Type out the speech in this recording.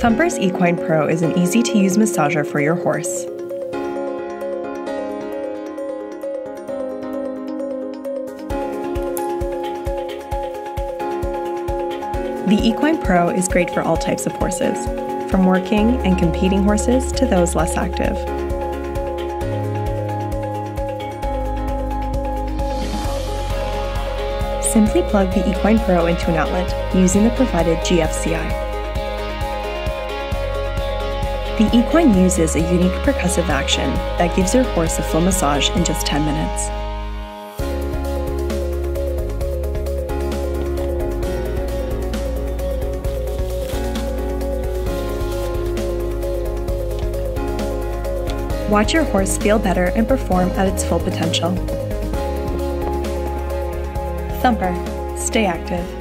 Thumper's Equine Pro is an easy to use massager for your horse. The Equine Pro is great for all types of horses, from working and competing horses to those less active. Simply plug the Equine Pro into an outlet using the provided GFCI. The Equine uses a unique percussive action that gives your horse a full massage in just 10 minutes. Watch your horse feel better and perform at its full potential. Thumper, stay active.